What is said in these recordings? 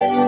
you.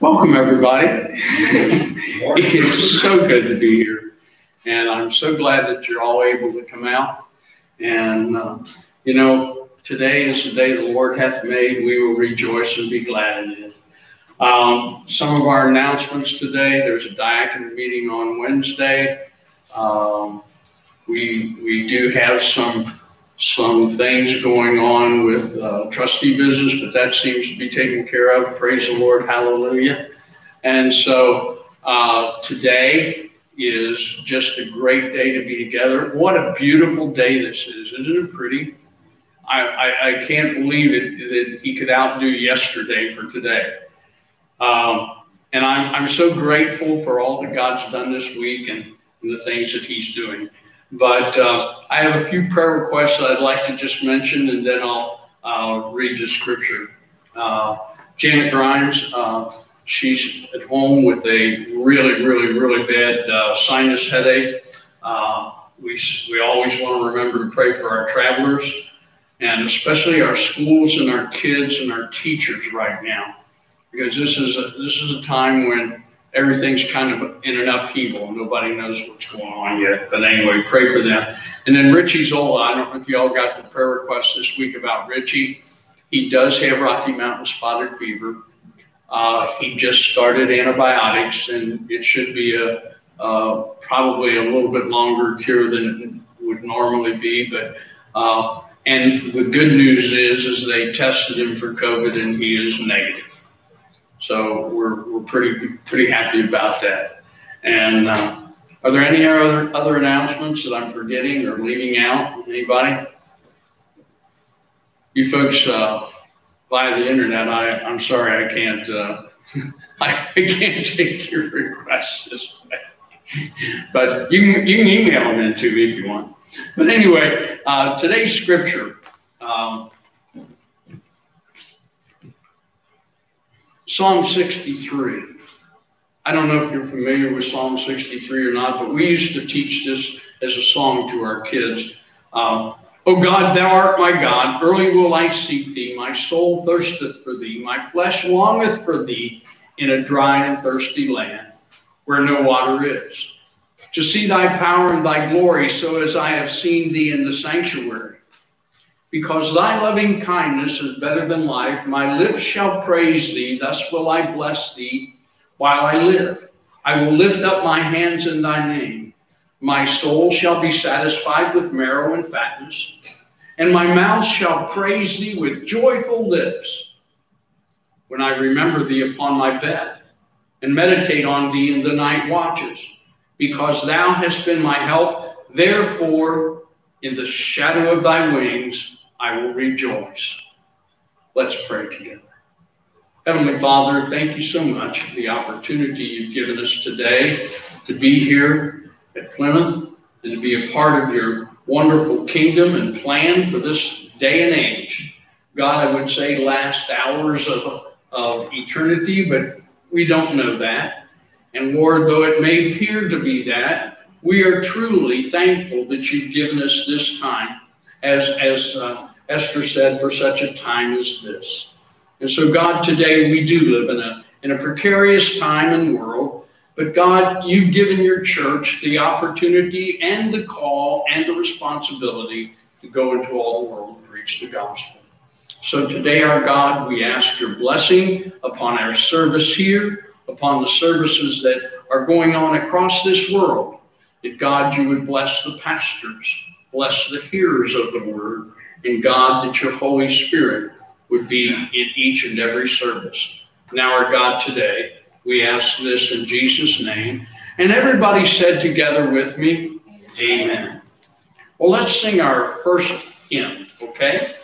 Welcome, everybody. it's so good to be here. And I'm so glad that you're all able to come out. And, uh, you know, today is the day the Lord hath made. We will rejoice and be glad in it. Um, some of our announcements today there's a diaconate meeting on Wednesday. Um, we, we do have some some things going on with uh, trustee business, but that seems to be taken care of. Praise the Lord. Hallelujah. And so uh, today is just a great day to be together. What a beautiful day this is. Isn't it pretty? I, I, can't believe it that he could outdo yesterday for today. Um, and I'm, I'm so grateful for all that God's done this week and, and the things that he's doing. But uh, I have a few prayer requests that I'd like to just mention, and then I'll uh, read the scripture. Uh, Janet Grimes, uh, she's at home with a really, really, really bad uh, sinus headache. Uh, we, we always want to remember to pray for our travelers, and especially our schools and our kids and our teachers right now, because this is a, this is a time when everything's kind of in an upheaval. Nobody knows what's going on yet. But anyway, pray for them. And then Richie Zola, I don't know if y'all got the prayer request this week about Richie. He does have Rocky Mountain spotted fever. Uh, he just started antibiotics, and it should be a uh, probably a little bit longer cure than it would normally be. But uh, and the good news is, is they tested him for COVID, and he is negative. So we're, we're pretty pretty happy about that. And uh, are there any other other announcements that I'm forgetting or leaving out? Anybody? You folks uh, via the internet, I I'm sorry I can't uh, I can't take your requests this way. but you can you can email them in to me if you want. But anyway, uh, today's scripture. Um, Psalm 63. I don't know if you're familiar with Psalm 63 or not, but we used to teach this as a song to our kids. Um, O God, thou art my God, early will I seek thee. My soul thirsteth for thee, my flesh longeth for thee in a dry and thirsty land where no water is. To see thy power and thy glory, so as I have seen thee in the sanctuary. Because thy loving kindness is better than life, my lips shall praise thee, thus will I bless thee while I live. I will lift up my hands in thy name. My soul shall be satisfied with marrow and fatness, and my mouth shall praise thee with joyful lips. When I remember thee upon my bed, and meditate on thee in the night watches, because thou hast been my help, therefore in the shadow of thy wings I will rejoice. Let's pray together. Heavenly Father, thank you so much for the opportunity you've given us today to be here at Plymouth and to be a part of your wonderful kingdom and plan for this day and age. God, I would say last hours of, of eternity, but we don't know that. And Lord, though it may appear to be that, we are truly thankful that you've given us this time, as, as uh, Esther said, for such a time as this. And so, God, today we do live in a, in a precarious time and world, but God, you've given your church the opportunity and the call and the responsibility to go into all the world and preach the gospel. So today, our God, we ask your blessing upon our service here, upon the services that are going on across this world. That God, you would bless the pastors, bless the hearers of the word, and God, that your Holy Spirit would be in each and every service. Now, our God, today, we ask this in Jesus' name. And everybody said together with me, Amen. Well, let's sing our first hymn, okay?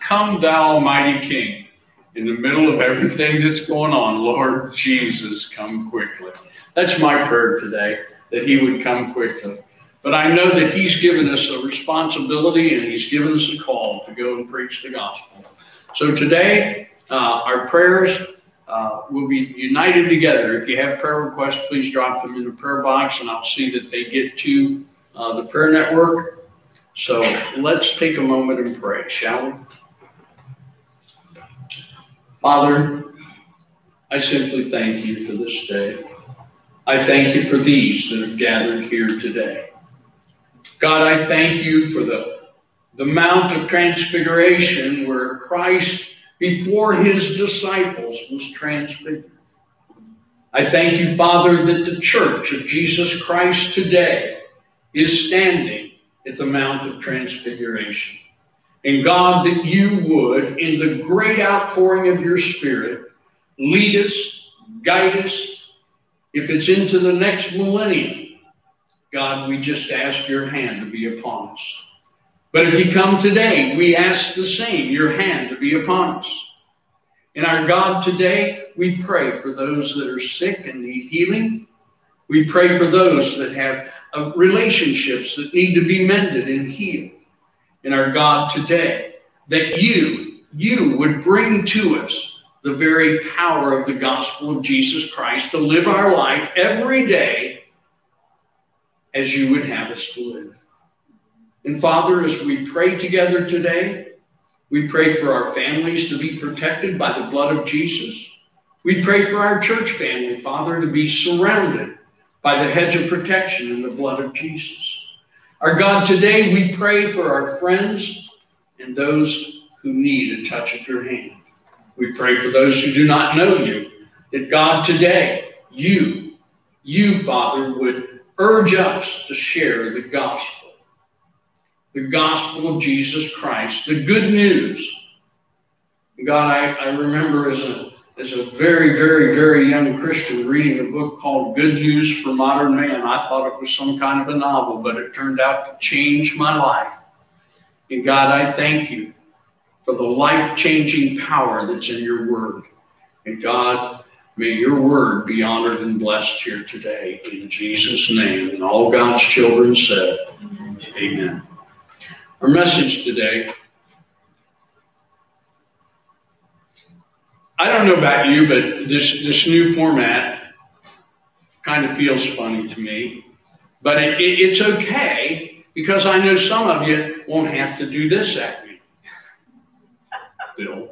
Come, thou Almighty King. In the middle of everything that's going on, Lord Jesus, come quickly. That's my prayer today, that He would come quickly. But I know that He's given us a responsibility and He's given us a call to go and preach the gospel. So today, uh, our prayers uh, will be united together. If you have prayer requests, please drop them in the prayer box and I'll see that they get to uh, the prayer network. So let's take a moment and pray, shall we? Father, I simply thank you for this day. I thank you for these that have gathered here today. God, I thank you for the, the Mount of Transfiguration where Christ, before his disciples, was transfigured. I thank you, Father, that the church of Jesus Christ today is standing at the Mount of Transfiguration. And God, that you would, in the great outpouring of your Spirit, lead us, guide us. If it's into the next millennium, God, we just ask your hand to be upon us. But if you come today, we ask the same, your hand to be upon us. And our God, today, we pray for those that are sick and need healing. We pray for those that have uh, relationships that need to be mended and healed in our God today, that you, you would bring to us the very power of the gospel of Jesus Christ to live our life every day as you would have us to live. And Father, as we pray together today, we pray for our families to be protected by the blood of Jesus. We pray for our church family, Father, to be surrounded by the hedge of protection in the blood of Jesus. Our God, today we pray for our friends and those who need a touch of your hand. We pray for those who do not know you, that God, today, you, you, Father, would urge us to share the gospel, the gospel of Jesus Christ, the good news. God, I, I remember as a as a very, very, very young Christian reading a book called Good News for Modern Man. I thought it was some kind of a novel, but it turned out to change my life. And God, I thank you for the life changing power that's in your word. And God, may your word be honored and blessed here today. In Jesus' name. And all God's children said, Amen. Amen. Our message today I don't know about you, but this, this new format kind of feels funny to me. But it, it, it's okay because I know some of you won't have to do this at me. Bill.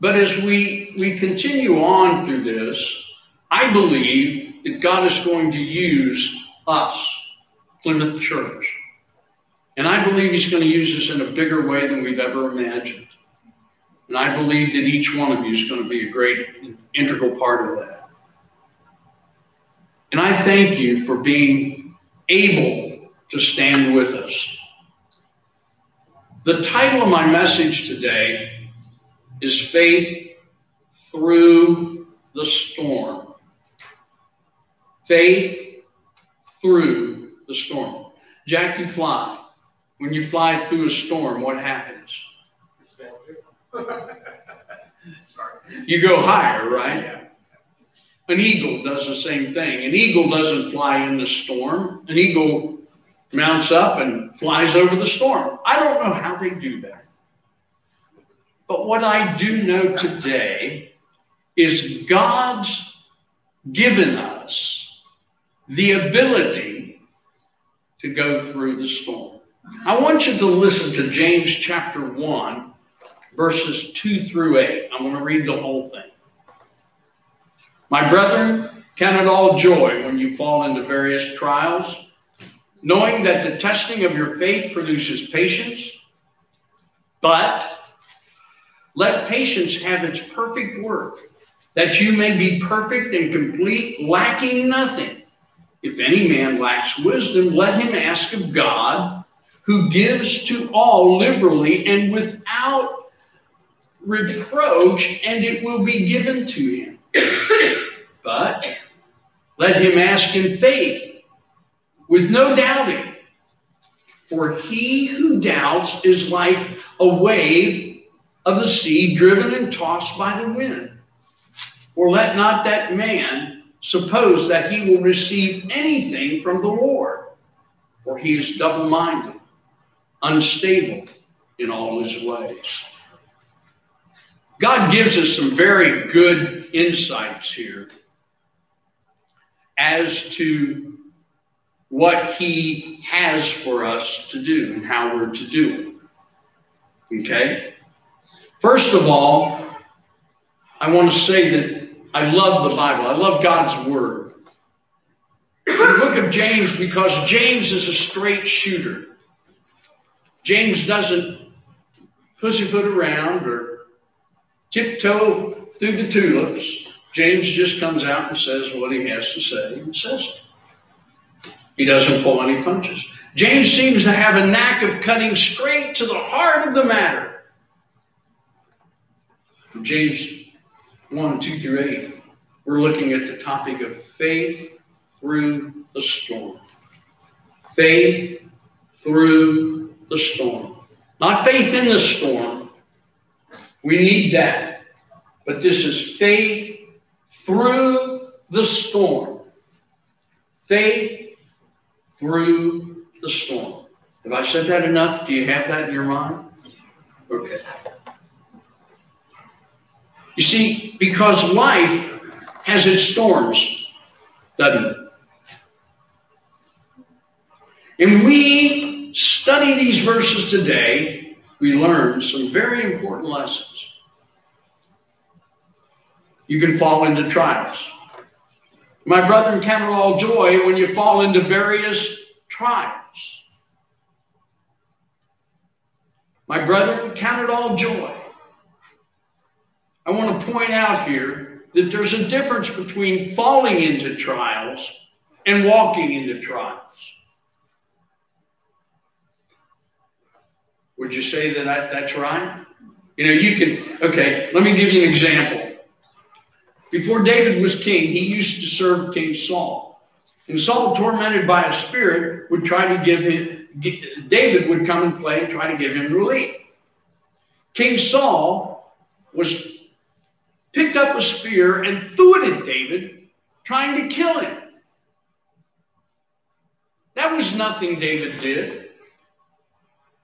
But as we, we continue on through this, I believe that God is going to use us, Plymouth Church. And I believe He's going to use us in a bigger way than we've ever imagined. And I believe that each one of you is going to be a great integral part of that. And I thank you for being able to stand with us. The title of my message today is faith through the storm. Faith through the storm. Jack, you fly. When you fly through a storm, what happens? you go higher, right? An eagle does the same thing. An eagle doesn't fly in the storm. An eagle mounts up and flies over the storm. I don't know how they do that. But what I do know today is God's given us the ability to go through the storm. I want you to listen to James chapter 1, verses 2 through 8. I'm going to read the whole thing. My brethren, count it all joy when you fall into various trials, knowing that the testing of your faith produces patience. But let patience have its perfect work, that you may be perfect and complete, lacking nothing. If any man lacks wisdom, let him ask of God, who gives to all liberally and without reproach, and it will be given to him. but let him ask in faith, with no doubting. For he who doubts is like a wave of the sea driven and tossed by the wind. For let not that man suppose that he will receive anything from the Lord, for he is double minded, unstable in all his ways. God gives us some very good insights here as to what he has for us to do and how we're to do it. Okay? First of all, I want to say that I love the Bible. I love God's Word. The book of James, because James is a straight shooter. James doesn't pussyfoot around or tiptoe through the tulips. James just comes out and says what he has to say and says it. He doesn't pull any punches. James seems to have a knack of cutting straight to the heart of the matter. James 1, 2 through 8, we're looking at the topic of faith through the storm. Faith through the storm. Not faith in the storm. We need that. But this is faith through the storm. Faith through the storm. Have I said that enough? Do you have that in your mind? Okay. You see, because life has its storms, doesn't it? And we study these verses today, we learn some very important lessons. You can fall into trials. My brethren, count it all joy when you fall into various trials. My brethren, count it all joy I want to point out here that there's a difference between falling into trials and walking into trials. Would you say that that's right? You know, you can, okay, let me give you an example. Before David was king, he used to serve King Saul. And Saul, tormented by a spirit, would try to give him, David would come and play and try to give him relief. King Saul was picked up a spear and threw it at David, trying to kill him. That was nothing David did.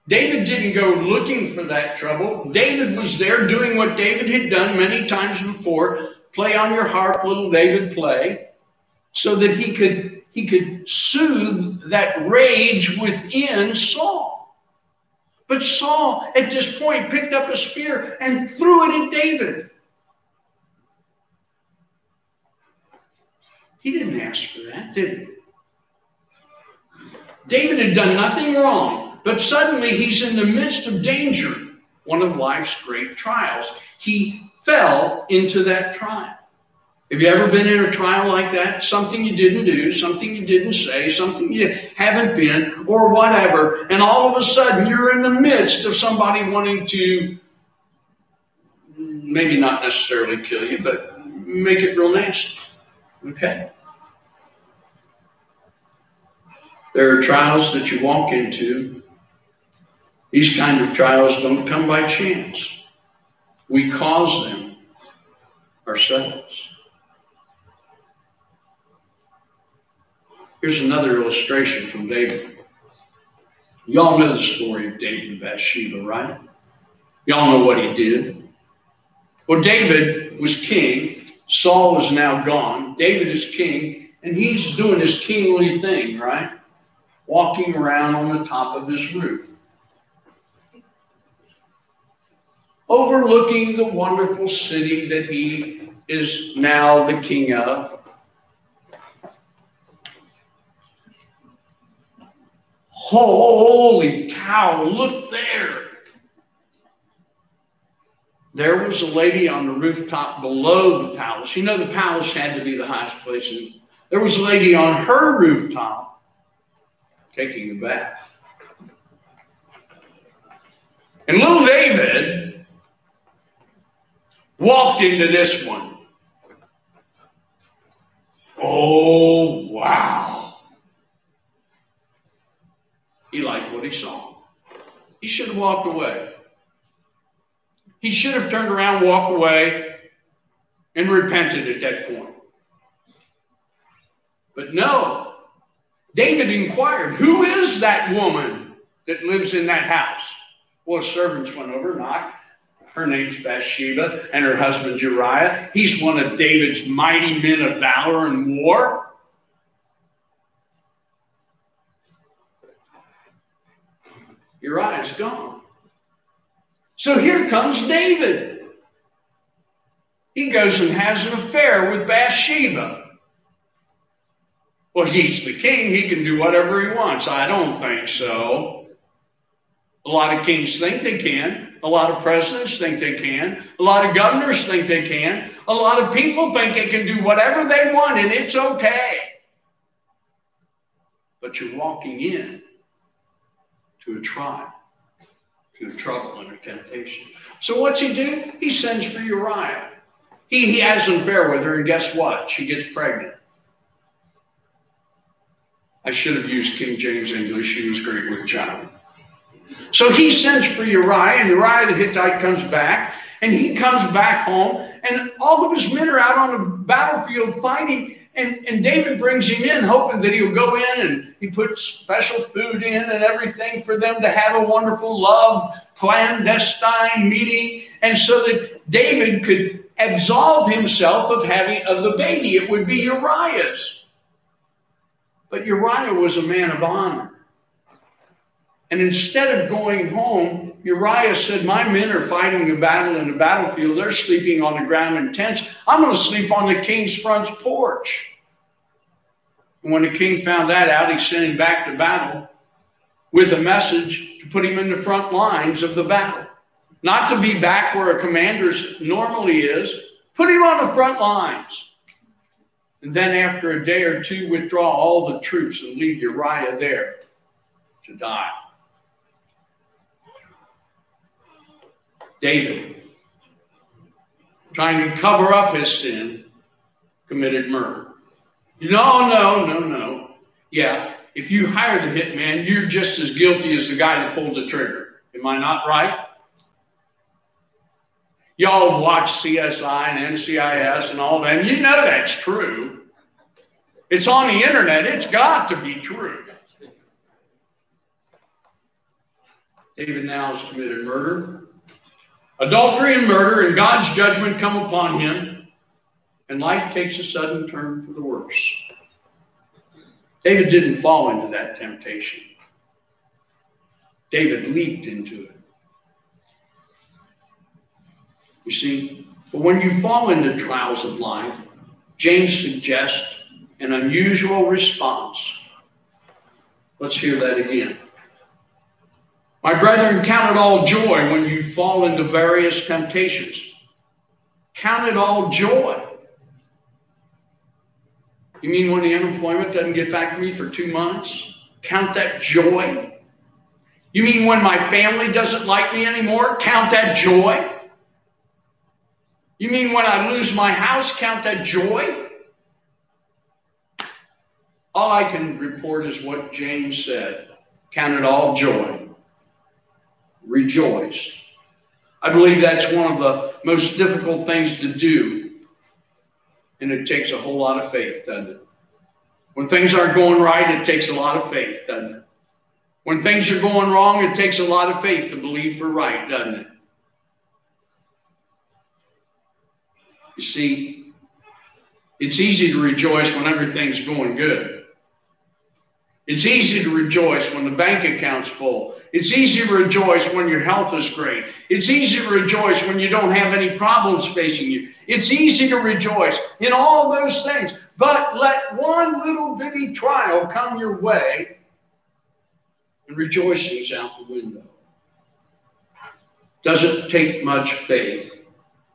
David didn't go looking for that trouble. David was there doing what David had done many times before play on your harp, little David, play, so that he could, he could soothe that rage within Saul. But Saul, at this point, picked up a spear and threw it at David. He didn't ask for that, did he? David had done nothing wrong, but suddenly he's in the midst of danger, one of life's great trials. He fell into that trial. Have you ever been in a trial like that? Something you didn't do, something you didn't say, something you haven't been, or whatever, and all of a sudden you're in the midst of somebody wanting to maybe not necessarily kill you, but make it real nasty. Okay? There are trials that you walk into. These kind of trials don't come by chance. We cause them ourselves. Here's another illustration from David. Y'all know the story of David and Bathsheba, right? Y'all know what he did. Well, David was king. Saul is now gone. David is king, and he's doing his kingly thing, right? Walking around on the top of his roof. Overlooking the wonderful city that he is now the king of. Holy cow, look there. There was a lady on the rooftop below the palace. You know, the palace had to be the highest place. There was a lady on her rooftop taking a bath. And little David walked into this one. Oh, wow. He liked what he saw. He should have walked away. He should have turned around, walked away, and repented at that point. But no, David inquired, Who is that woman that lives in that house? Well, servants went over, knocked. Her name's Bathsheba, and her husband Uriah. He's one of David's mighty men of valor and war. Uriah is gone. So here comes David. He goes and has an affair with Bathsheba. Well, he's the king. He can do whatever he wants. I don't think so. A lot of kings think they can. A lot of presidents think they can. A lot of governors think they can. A lot of people think they can do whatever they want and it's okay. But you're walking in to a trial, to a trouble and a temptation. So what's he do? He sends for Uriah. He, he has an affair with her, and guess what? She gets pregnant. I should have used King James English. She was great with child. So he sends for Uriah, and Uriah the Hittite comes back, and he comes back home, and all of his men are out on the battlefield fighting, and, and David brings him in, hoping that he'll go in and he puts special food in and everything for them to have a wonderful love, clandestine meeting. And so that David could absolve himself of having of the baby. It would be Uriah's. But Uriah was a man of honor. And instead of going home, Uriah said, My men are fighting a battle in the battlefield. They're sleeping on the ground in tents. I'm going to sleep on the king's front porch. And when the king found that out, he sent him back to battle with a message to put him in the front lines of the battle. Not to be back where a commander normally is, put him on the front lines. And then after a day or two, withdraw all the troops and leave Uriah there to die. David, trying to cover up his sin, committed murder. No, no, no, no. Yeah, if you hire the hitman, you're just as guilty as the guy that pulled the trigger. Am I not right? Y'all watch CSI and NCIS and all that, and you know that's true. It's on the internet. It's got to be true. David now has committed murder, adultery, and murder, and God's judgment come upon him, and life takes a sudden turn for the worse. David didn't fall into that temptation. David leaped into it. You see, but when you fall into trials of life, James suggests an unusual response. Let's hear that again. My brethren, count it all joy when you fall into various temptations. Count it all joy. You mean when the unemployment doesn't get back to me for two months? Count that joy. You mean when my family doesn't like me anymore? Count that joy. You mean when I lose my house, count that joy? All I can report is what James said count it all joy. Rejoice. I believe that's one of the most difficult things to do, and it takes a whole lot of faith, doesn't it? When things aren't going right, it takes a lot of faith, doesn't it? When things are going wrong, it takes a lot of faith to believe for right, doesn't it? You see, it's easy to rejoice when everything's going good. It's easy to rejoice when the bank account's full. It's easy to rejoice when your health is great. It's easy to rejoice when you don't have any problems facing you. It's easy to rejoice in all those things. But let one little bitty trial come your way and rejoicing's out the window. Doesn't take much faith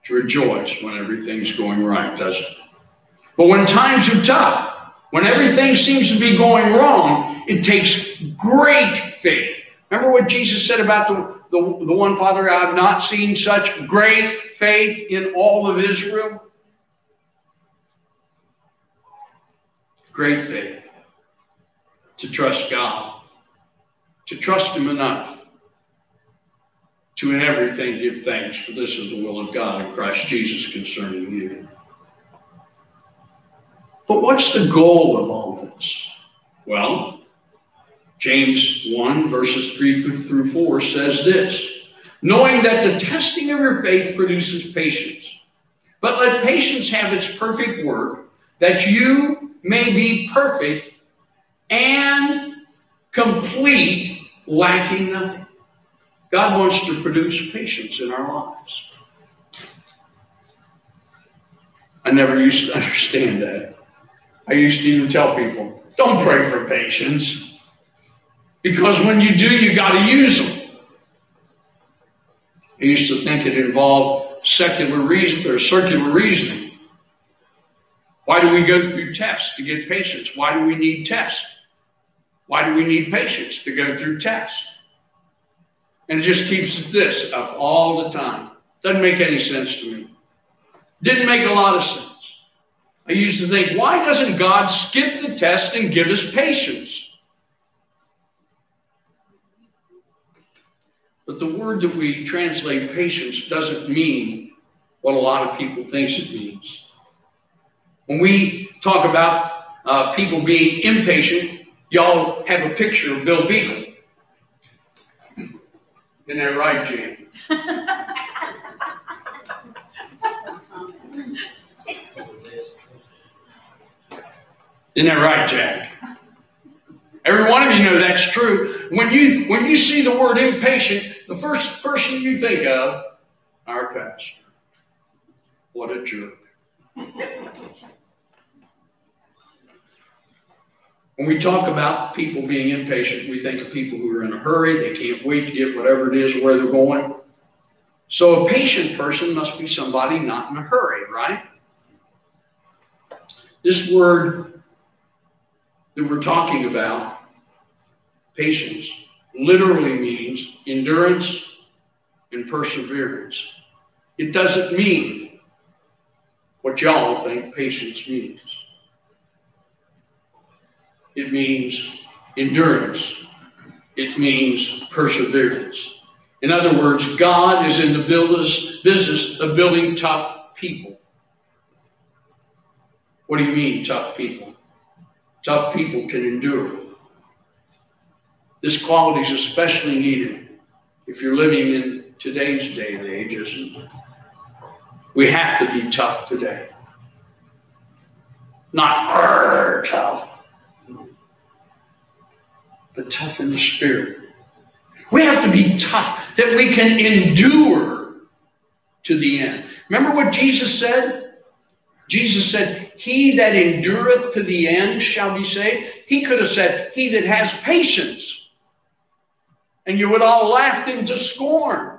to rejoice when everything's going right, does it? But when times are tough, when everything seems to be going wrong, it takes great faith. Remember what Jesus said about the, the, the one Father, I have not seen such great faith in all of Israel? Great faith to trust God, to trust Him enough to in everything give thanks, for this is the will of God in Christ Jesus concerning you. But what's the goal of all this? Well, James 1, verses 3 through 4 says this knowing that the testing of your faith produces patience. But let patience have its perfect work, that you may be perfect and complete, lacking nothing. God wants to produce patience in our lives. I never used to understand that. I used to even tell people, don't pray for patience. Because when you do, you got to use them. I used to think it involved secular reason or circular reasoning. Why do we go through tests to get patience? Why do we need tests? Why do we need patience to go through tests? And it just keeps this up all the time. Doesn't make any sense to me. Didn't make a lot of sense. I used to think, why doesn't God skip the test and give us patience? But the word that we translate patience doesn't mean what a lot of people thinks it means. When we talk about uh, people being impatient, y'all have a picture of Bill Beagle. Isn't that right, Jim? Isn't that right, Jack? Every one of you know that's true. When you when you see the word impatient, the first person you think of, our pastor. What a jerk. When we talk about people being impatient, we think of people who are in a hurry, they can't wait to get whatever it is where they're going. So a patient person must be somebody not in a hurry, right? This word that we're talking about, patience, literally means endurance and perseverance. It doesn't mean what y'all think patience means. It means endurance. It means perseverance. In other words, God is in the business of building tough people. What do you mean, tough people? Tough people can endure. This quality is especially needed if you're living in today's day and age, isn't it? We have to be tough today. Not tough, but tough in the spirit. We have to be tough that we can endure to the end. Remember what Jesus said? Jesus said, He that endureth to the end shall be saved. He could have said, He that has patience. And you would all laugh him to scorn.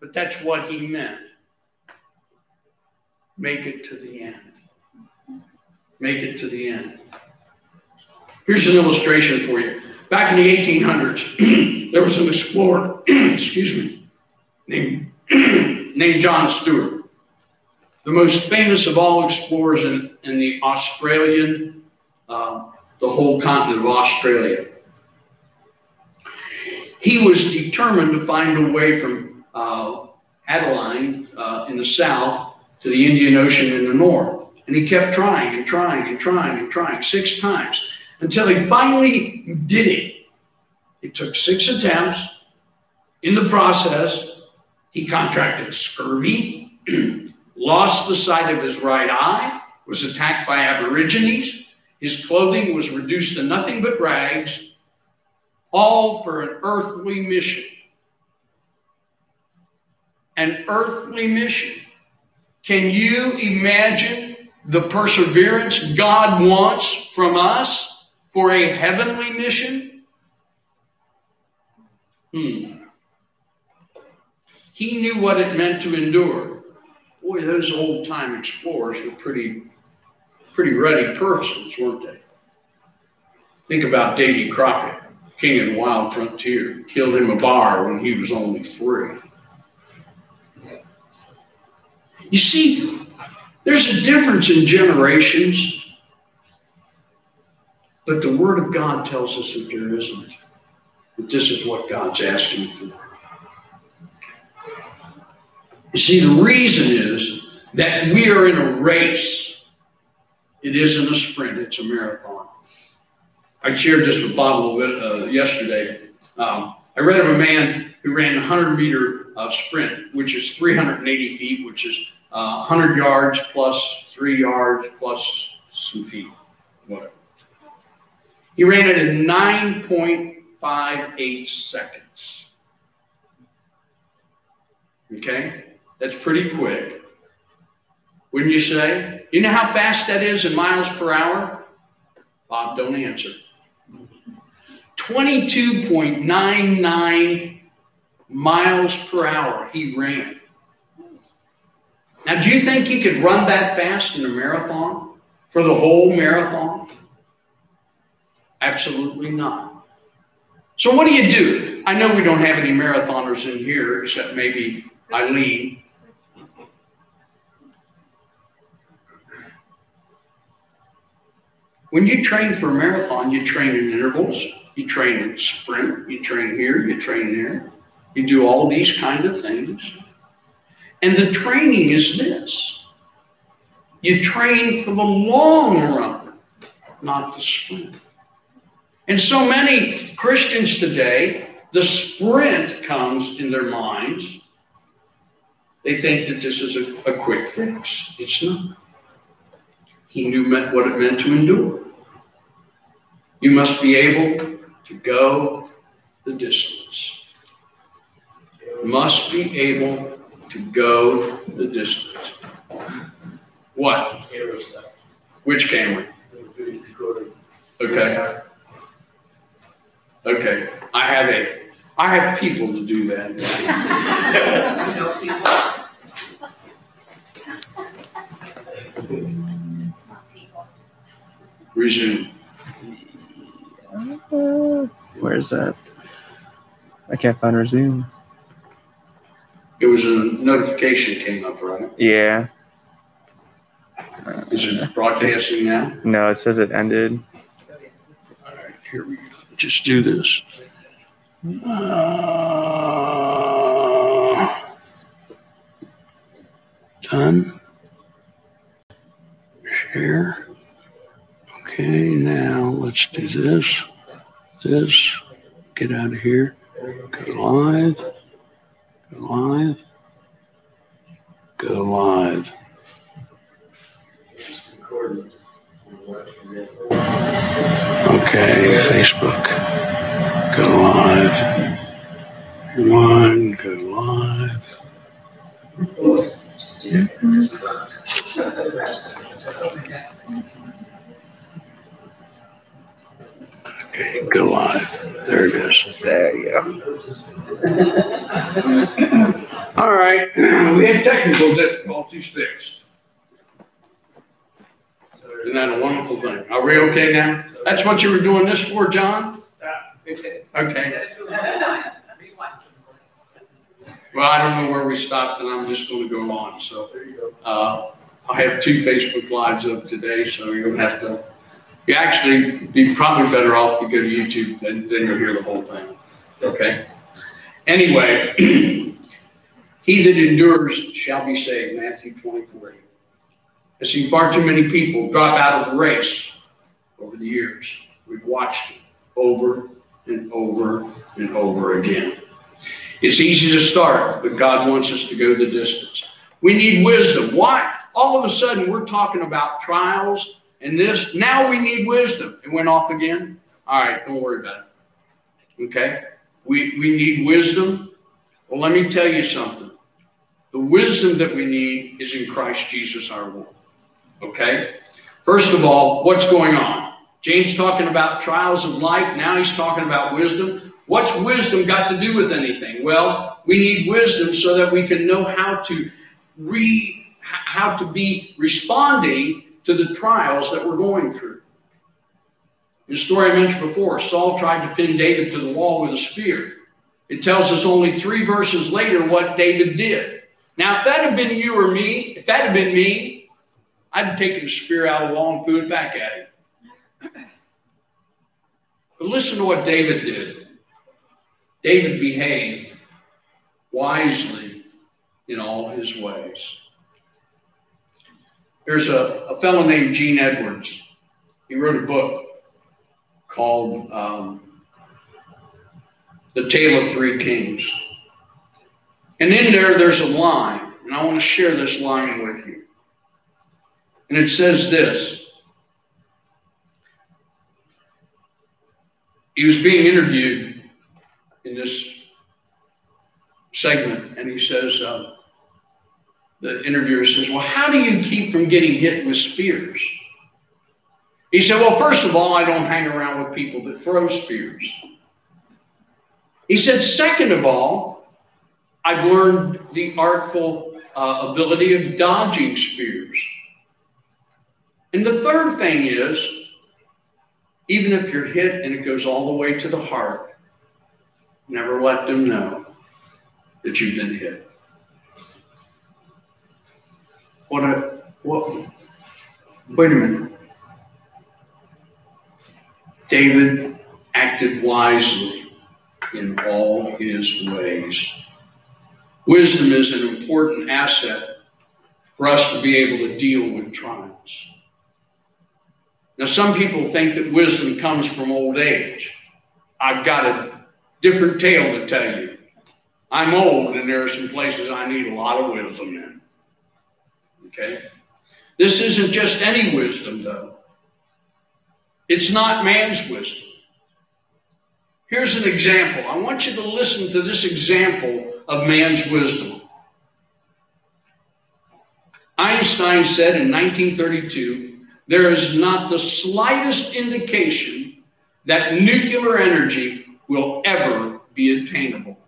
But that's what he meant. Make it to the end. Make it to the end. Here's an illustration for you. Back in the 1800s, there was an explorer, excuse me, named, named John Stuart, the most famous of all explorers in, in the Australian, uh, the whole continent of Australia. He was determined to find a way from uh, Adelaide uh, in the south to the Indian Ocean in the north. And he kept trying and trying and trying and trying six times until he finally did it. It took six attempts. In the process, he contracted scurvy, lost the sight of his right eye, was attacked by aborigines. His clothing was reduced to nothing but rags, all for an earthly mission. An earthly mission. Can you imagine the perseverance God wants from us for a heavenly mission? Hmm. He knew what it meant to endure. Boy, those old time explorers were pretty, pretty ruddy persons, weren't they? Think about Davy Crockett, king of the wild frontier. Killed him a bar when he was only three. You see, there's a difference in generations, but the Word of God tells us that there isn't. That this is what God's asking for. You see, the reason is that we are in a race. It isn't a sprint, it's a marathon. I shared this with Bob uh, yesterday. Um, I read of a man who ran a 100 meter uh, sprint, which is 380 feet, which is uh, 100 yards plus three yards plus some feet, whatever. He ran it in 9.58 seconds. Okay? That's pretty quick. Wouldn't you say? You know how fast that is in miles per hour? Bob, don't answer. 22.99 miles per hour he ran. Now, do you think he could run that fast in a marathon for the whole marathon? Absolutely not. So, what do you do? I know we don't have any marathoners in here except maybe Eileen. When you train for a marathon, you train in intervals, you train in sprint, you train here, you train there. You do all these kind of things. And the training is this you train for the long run, not the sprint. And so many Christians today, the sprint comes in their minds. They think that this is a, a quick fix. It's not. He knew what it meant to endure. You must be able to go the distance. Must be able to go the distance. What? Which camera? Okay. Okay. I have a I have people to do that. Resume. Where's that? I can't find resume. It was a notification came up, right? Yeah. Is it broadcasting now? No, it says it ended. All right, here we go. Just do this. Uh, done. Share. Okay, now let's do this. This. Get out of here. Go live. Go live. Go live. Okay, Facebook. Go live. One, go live. Okay, go live. There it is. There you go. All right, we had technical difficulties fixed. Isn't that a wonderful thing? Are we okay now? That's what you were doing this for, John? Okay. Well, I don't know where we stopped, and I'm just going to go on. So, uh, I have two Facebook Lives up today, so you'll have to. You actually be probably better off to go to YouTube, than, then you'll hear the whole thing. Okay. Anyway, he that endures shall be saved. Matthew 24. I've seen far too many people drop out of the race over the years. We've watched it over and over and over again. It's easy to start, but God wants us to go the distance. We need wisdom. Why? All of a sudden, we're talking about trials and this. Now we need wisdom. It went off again. All right, don't worry about it. Okay? We, we need wisdom. Well, let me tell you something. The wisdom that we need is in Christ Jesus our Lord. Okay? First of all, what's going on? James talking about trials of life. Now he's talking about wisdom. What's wisdom got to do with anything? Well, we need wisdom so that we can know how to re how to be responding to the trials that we're going through. The story I mentioned before, Saul tried to pin David to the wall with a spear. It tells us only three verses later what David did. Now, if that had been you or me, if that had been me, I'd have taken the spear out of the wall and threw it back at him. But listen to what David did. David behaved wisely in all his ways. There's a, a fellow named Gene Edwards. He wrote a book called um, The Tale of Three Kings. And in there, there's a line, and I want to share this line with you. And it says this He was being interviewed in this segment, and he says, uh, the interviewer says, Well, how do you keep from getting hit with spears? He said, Well, first of all, I don't hang around with people that throw spears. He said, Second of all, I've learned the artful uh, ability of dodging spears. And the third thing is, even if you're hit and it goes all the way to the heart, never let them know that you've been hit. What a what? Wait a minute. David acted wisely in all his ways. Wisdom is an important asset for us to be able to deal with trials. Now, some people think that wisdom comes from old age. I've got a different tale to tell you. I'm old, and there are some places I need a lot of wisdom in. Okay? This isn't just any wisdom, though. It's not man's wisdom. Here's an example. I want you to listen to this example of man's wisdom. Einstein said in 1932 there is not the slightest indication that nuclear energy will ever be attainable.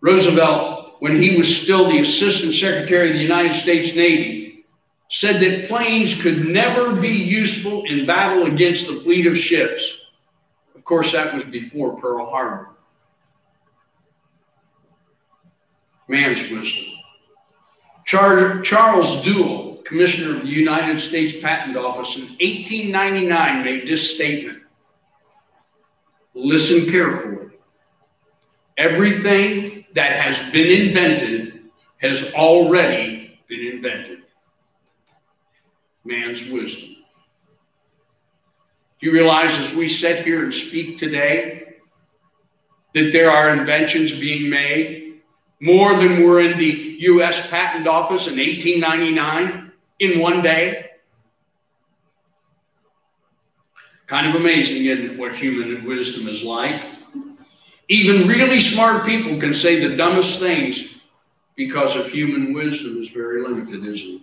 Roosevelt when he was still the Assistant Secretary of the United States Navy, said that planes could never be useful in battle against a fleet of ships. Of course, that was before Pearl Harbor. Man's wisdom. Charles Duell, Commissioner of the United States Patent Office in 1899, made this statement. Listen carefully. Everything that has been invented has already been invented. Man's wisdom. Do you realize as we sit here and speak today that there are inventions being made more than were in the U.S. Patent Office in 1899 in one day? Kind of amazing, isn't it, what human wisdom is like? Even really smart people can say the dumbest things because of human wisdom is very limited, isn't it?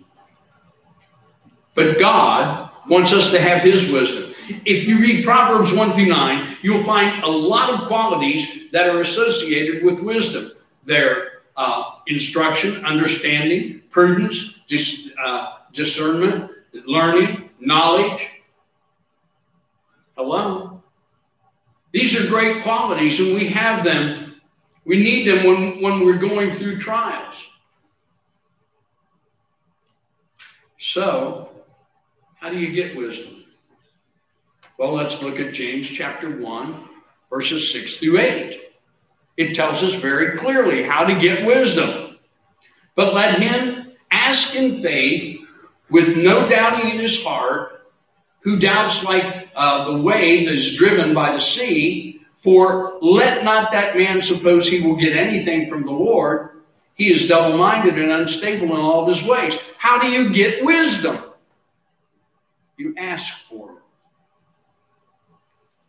But God wants us to have His wisdom. If you read Proverbs 1 through 9, you'll find a lot of qualities that are associated with wisdom. Their uh, instruction, understanding, prudence, dis, uh, discernment, learning, knowledge. Hello? These are great qualities, and we have them. We need them when, when we're going through trials. So, how do you get wisdom? Well, let's look at James chapter 1, verses 6 through 8. It tells us very clearly how to get wisdom. But let him ask in faith with no doubting in his heart, who doubts like uh, the wave is driven by the sea. For let not that man suppose he will get anything from the Lord. He is double minded and unstable in all his ways. How do you get wisdom? You ask for it.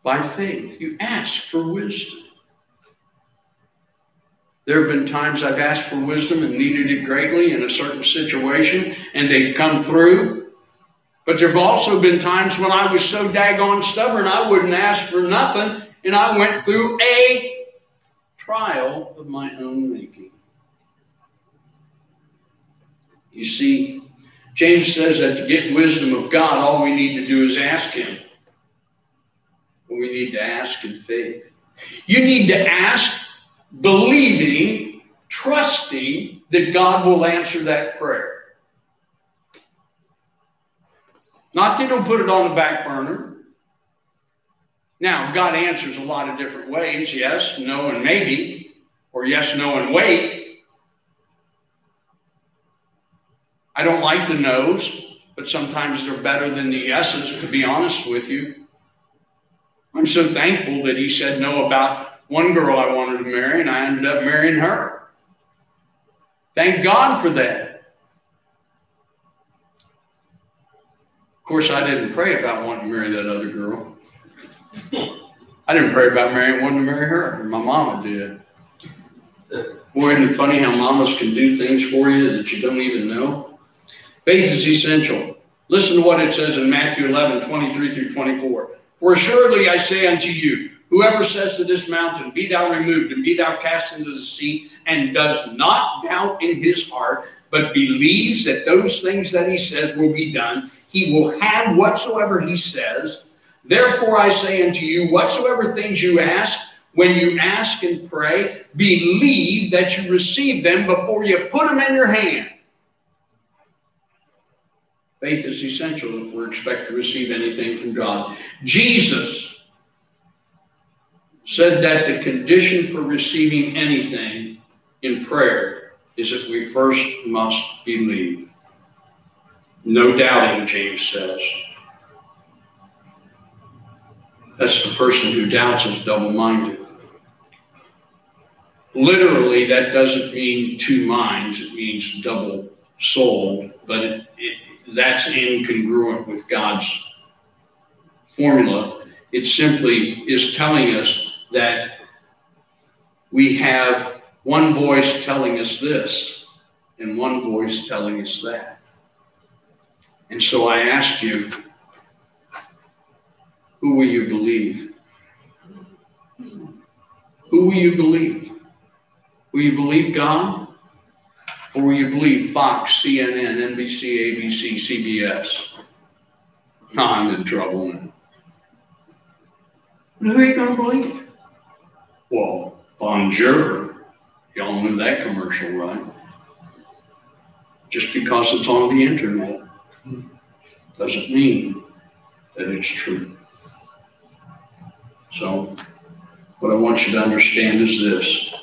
By faith, you ask for wisdom. There have been times I've asked for wisdom and needed it greatly in a certain situation, and they've come through. But there have also been times when I was so daggone stubborn I wouldn't ask for nothing, and I went through a trial of my own making. You see, James says that to get wisdom of God, all we need to do is ask Him. We need to ask in faith. You need to ask believing, trusting that God will answer that prayer. Not that He'll put it on the back burner. Now, God answers a lot of different ways yes, no, and maybe, or yes, no, and wait. I don't like the no's, but sometimes they're better than the yeses, to be honest with you. I'm so thankful that he said no about one girl I wanted to marry, and I ended up marrying her. Thank God for that. Course, I didn't pray about wanting to marry that other girl. I didn't pray about marrying wanting to marry her. My mama did. Boy, isn't it funny how mamas can do things for you that you don't even know? Faith is essential. Listen to what it says in Matthew 11, 23 through 24. For assuredly I say unto you, whoever says to this mountain, Be thou removed, and be thou cast into the sea, and does not doubt in his heart, but believes that those things that he says will be done, he will have whatsoever he says. Therefore I say unto you, whatsoever things you ask, when you ask and pray, believe that you receive them before you put them in your hand. Faith is essential if we're expected to receive anything from God. Jesus said that the condition for receiving anything in prayer is that we first must believe. No doubting, James says. That's the person who doubts is double minded. Literally, that doesn't mean two minds, it means double souled, but it, it, that's incongruent with God's formula. It simply is telling us that we have one voice telling us this and one voice telling us that. And so I ask you, who will you believe? Who will you believe? Will you believe God? Or will you believe Fox, CNN, NBC, ABC, CBS? I'm in trouble now. Who are you going to believe? Well, Bonjour. Y'all know that commercial, right? Just because it's on the internet doesn't mean that it's true. So, what I want you to understand is this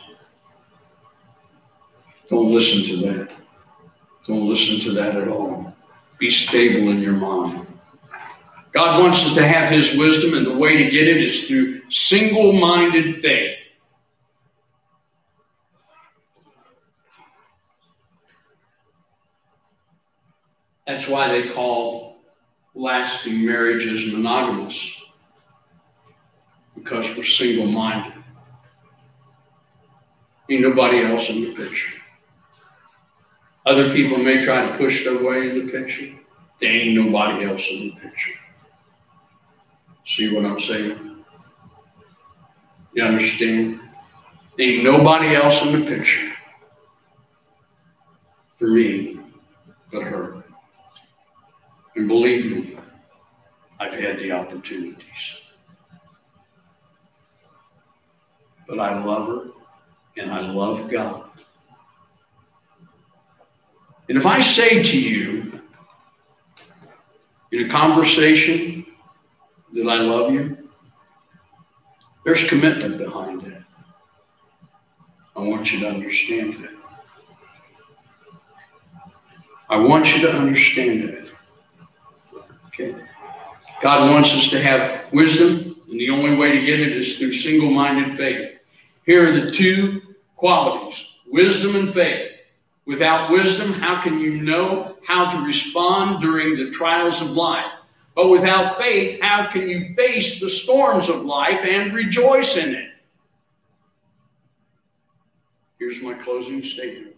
don't listen to that. Don't listen to that at all. Be stable in your mind. God wants us to have His wisdom, and the way to get it is through single minded faith. That's why they call lasting marriages monogamous, because we're single minded. Ain't nobody else in the picture. Other people may try to push their way in the picture. There ain't nobody else in the picture. See what I'm saying? You understand? There ain't nobody else in the picture for me but her. And believe me, I've had the opportunities. But I love her and I love God. And if I say to you in a conversation that I love you, there's commitment behind that. I want you to understand that. I want you to understand that. God wants us to have wisdom, and the only way to get it is through single minded faith. Here are the two qualities wisdom and faith. Without wisdom, how can you know how to respond during the trials of life? But without faith, how can you face the storms of life and rejoice in it? Here's my closing statement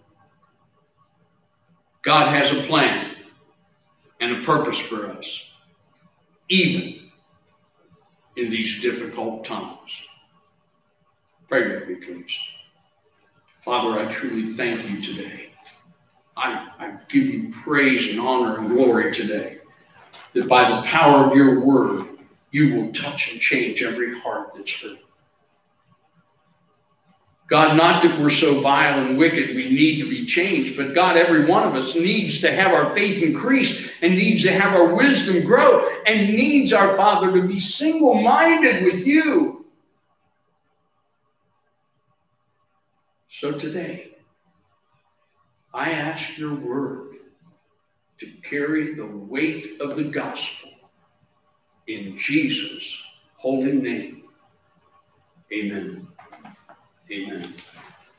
God has a plan and a purpose for us, even in these difficult times. Pray with me, please. Father, I truly thank you today. I, I give you praise and honor and glory today that by the power of your word, you will touch and change every heart that's hurt. God, not that we're so vile and wicked we need to be changed, but God, every one of us needs to have our faith increased and needs to have our wisdom grow and needs our Father to be single minded with you. So today, I ask your word to carry the weight of the gospel in Jesus' holy name. Amen. Amen.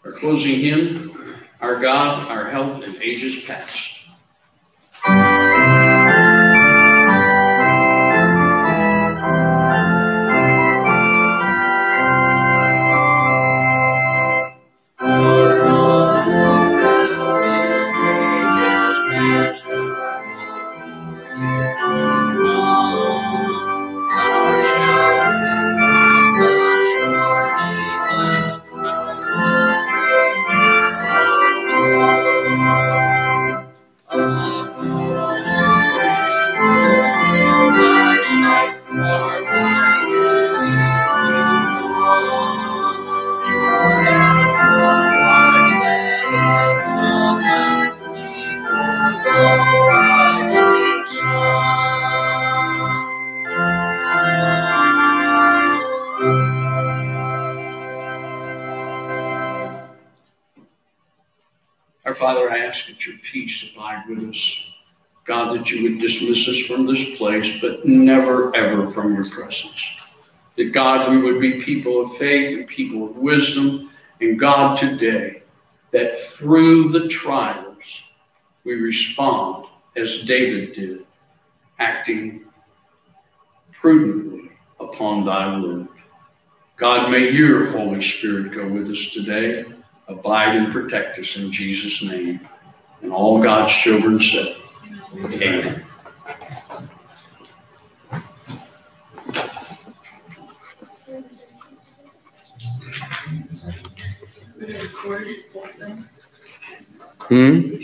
Our closing hymn, Our God, Our Help in Ages Past. With us. God, that you would dismiss us from this place, but never, ever from your presence. That God, we would be people of faith and people of wisdom. And God, today, that through the trials, we respond as David did, acting prudently upon thy word. God, may your Holy Spirit go with us today, abide and protect us in Jesus' name. And all God's children said, Amen. Hmm?